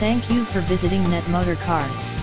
Thank you for visiting Net Motor Cars.